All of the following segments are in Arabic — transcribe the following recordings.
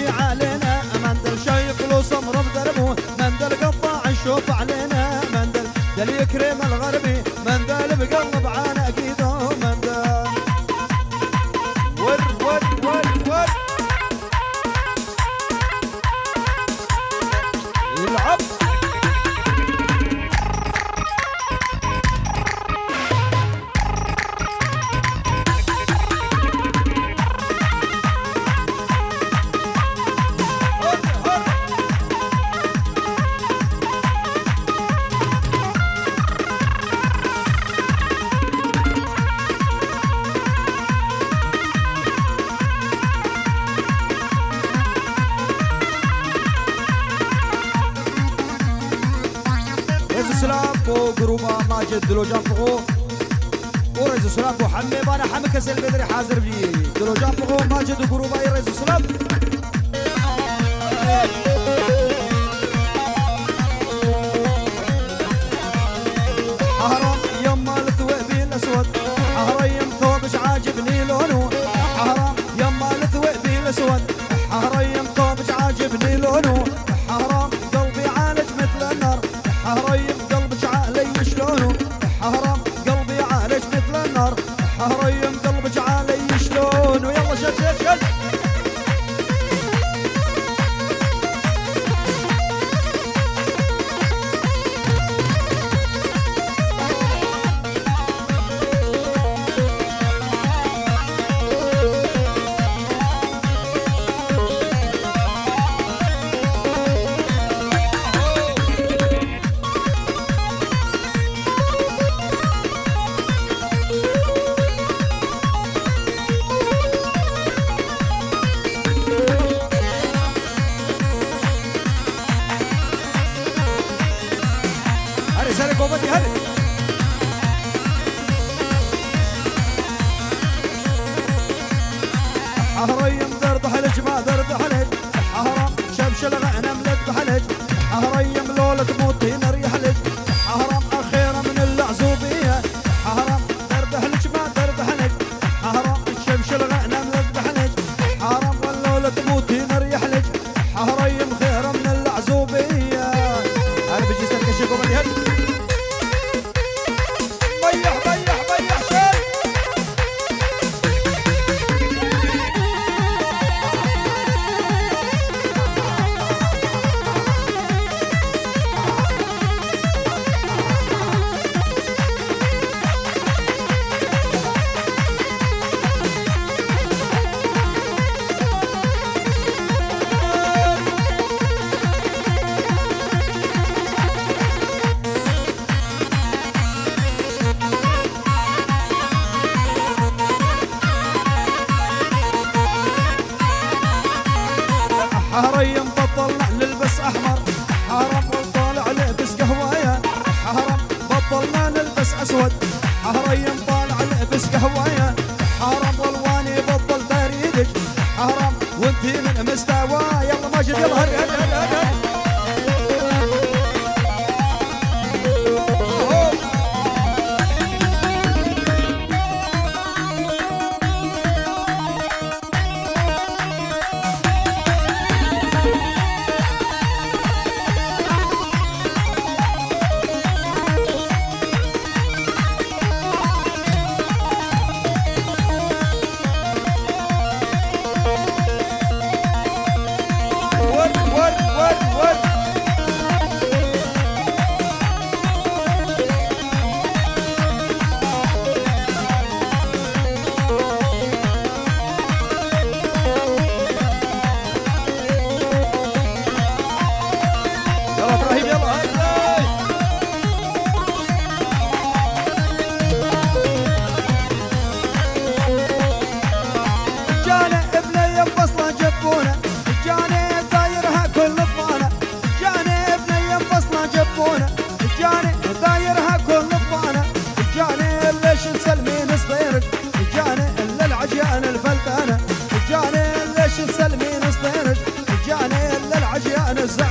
يمشي علينا. مندل شيخ له سمره بدربه مندل قطع الشوف علينا. مندل دل يكرم الغربي ماجد دلو جافقو ورز سلام محمد بانا حمك البدري حاضر بلي دلو جافقو ماجد وقروبا رز سلام بابا جهل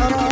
I'm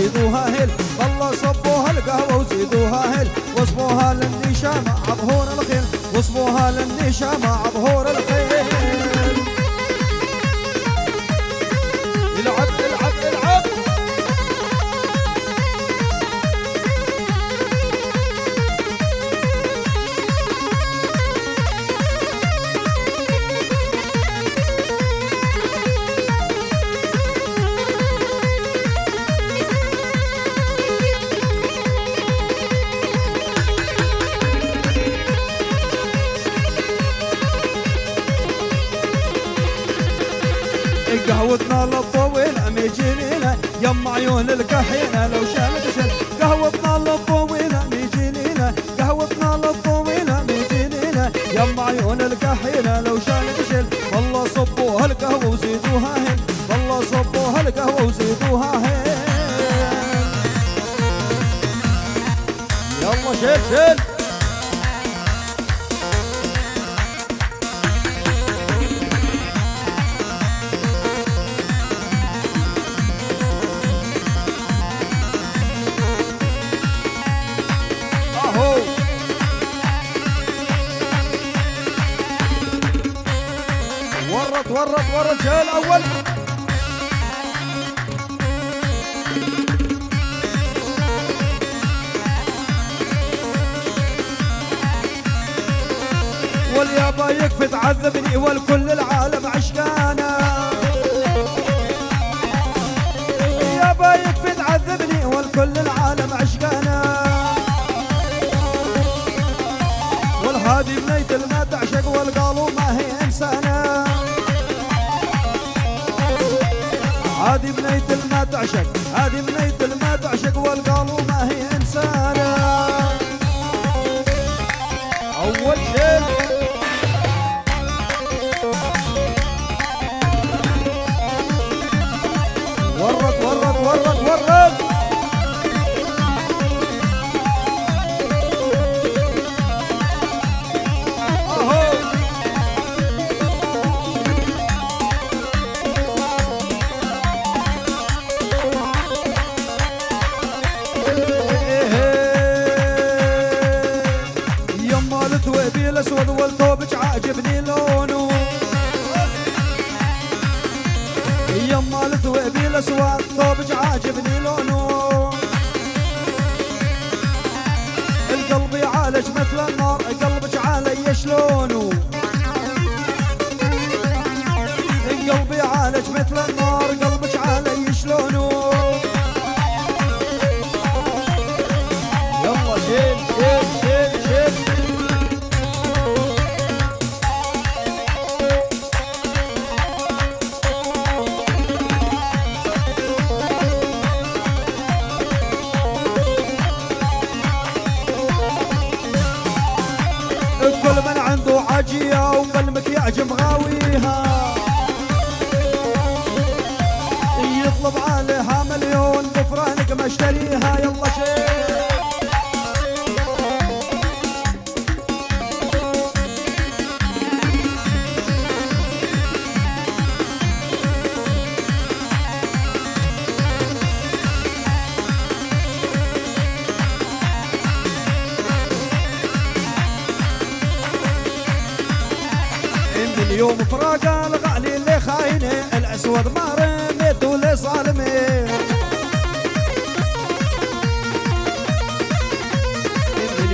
وزيدوها هيل. والله صبوها القهوة وزيدوها هيل. وصبوها للنشامة عبهون الخيل. وصبوها للنشامة دم عيون الكحينة لو شالت شد قهوتنا للطويلة ميجينينا. قهوتنا للطويلة ميجينينا. يم عيون الكحينة لو شالت شد والله صبوا هالقهوة وزيدوها هين والله صبوا هالقهوة وزيدوها هين يلا شد شد أكبر الجاي الأول. واليابا يكفي تعذبني والكل العالم.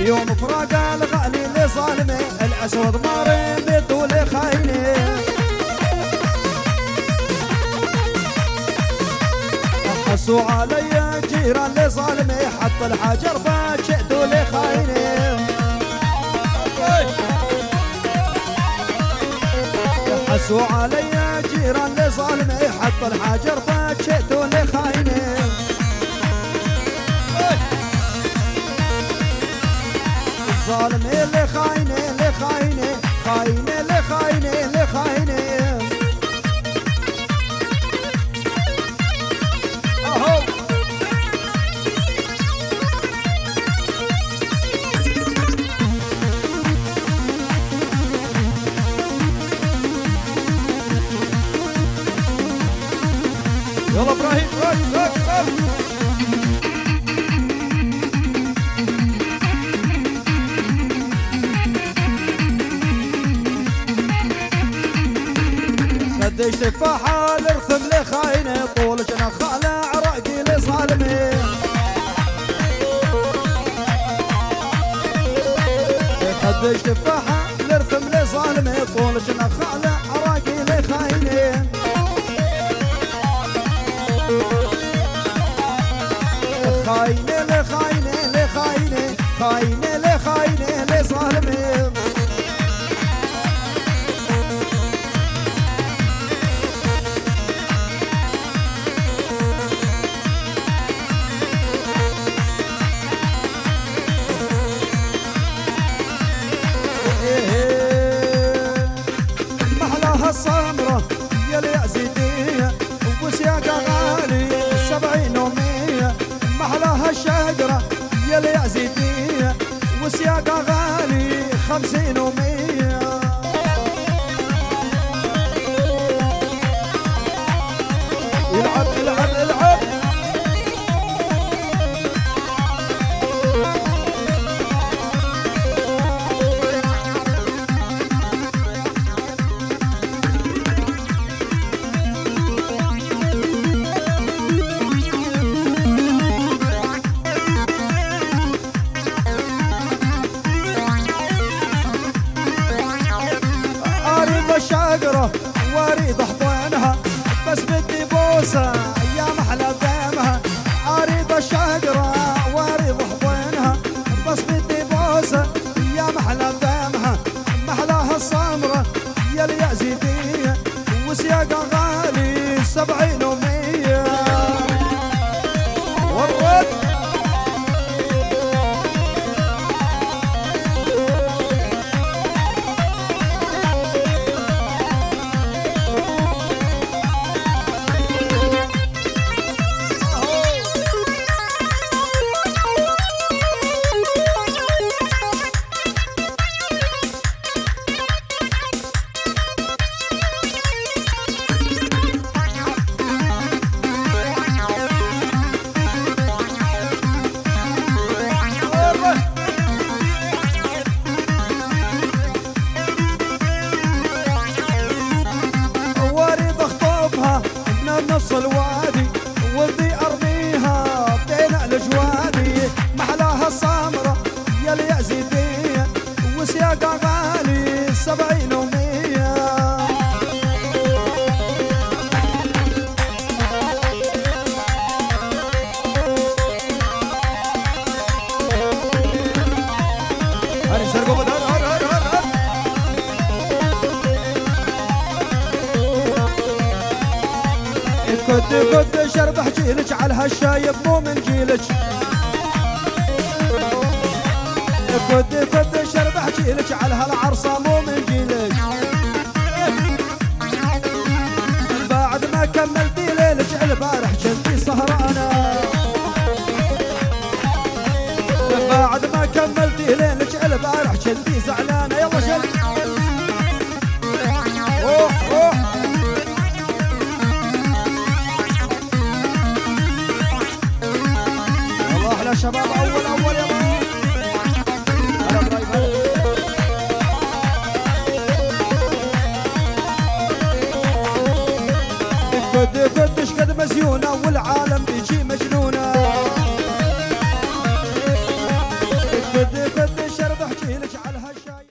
يوم فراق الغالي اللي ظالمه الأسود ماري بالطول خاينه. حسوا علي جيران اللي ظالمه حط الحجر فاتشئ لخايني خاينه. حسوا علي جيران اللي ظالمه حط الحجر فاتشئ لخايني خاينه. لخايني الظالمي لخايني لخايني خايني لخايني خدش تفاحة الرثم لخاينة؟ طول جنى خالة عراقي لظالمي خدش تفاحة الرثم لظالمي طول جنى خالة عراقي لخاينة. خاينة لخاينة لخاينة خاينة لخاينة لظالمي وسياقة غالي خمسين ومية. من كنت كنت شرب حجيلك على هالشايب مو من جيلك. كنت كنت شرب حجيلك على هالعرصة مو من جيلك. بعد ما كملتي ليلك البارح كنتي سهرانة بعد ما كملتي ليلك البارح كنتي زعلانة. يلا شل شباب أول أول يا. فد فدش قد مزيونة والعالم بيجي